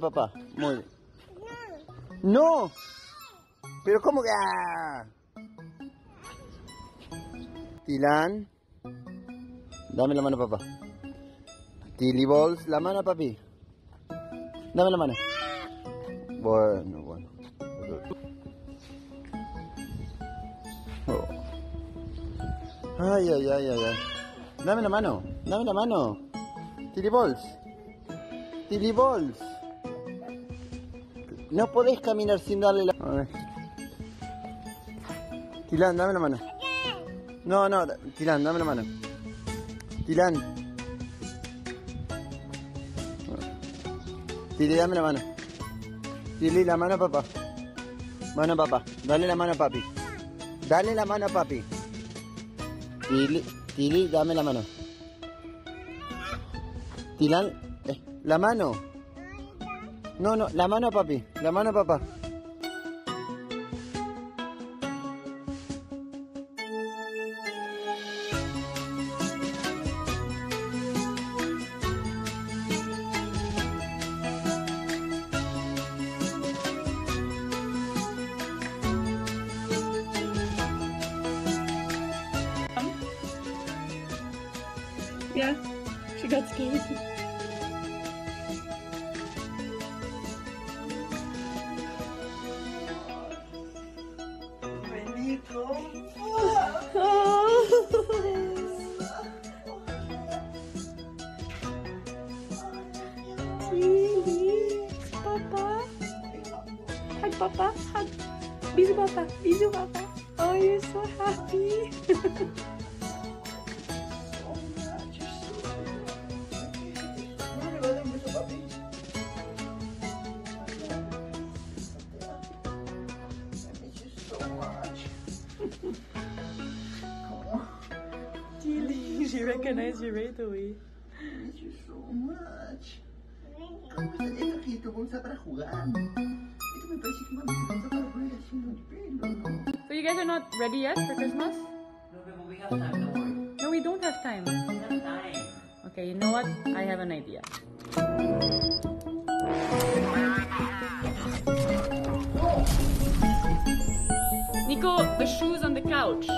Papá, muy bien. ¡No! ¿Pero cómo que...? ah? Tilan. Dame la mano, papá. Tilly Balls, la mano, papi. Dame la mano. Bueno, bueno. Oh. Ay, ay, ay, ay, ay. Dame la mano, dame la mano. Tilly Balls. Tilly. No podés caminar sin darle la... A ver. Tilan, dame la mano. No, no, Tilan, dame la mano. Tilan. Tili, dame la mano. Tili, la mano a papá. Mano papá. Dale la mano a papi. Dale la mano a papi. Tili, Tili, dame la mano. Tilan, eh, la mano. No, no, la mano a papi. La mano papá. Yeah, she got scared. Papa. Papa, hug. Bisou Papa, bisou Papa. Oh, you're so happy. Tilly, she recognized you right away. Esto aquí tu bolsa para jugar. Esto me parece que mami te bolsa para poner así en el pelo, ¿no? So you guys are not ready yet for Christmas? No, but we have time, don't worry. No, we don't have time. We have time. Okay, you know what? I have an idea. Nico, the shoes on the couch.